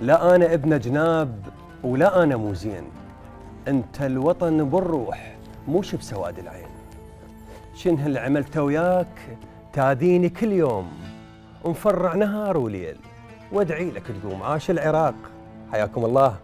لا أنا ابن جناب ولا أنا مو زين. أنت الوطن بالروح مو شب سواد العين. شنه اللي عملته وياك؟ تاديني كل يوم. ومفرع نهار وليل. وادعي لك تقوم عاش العراق. حياكم الله.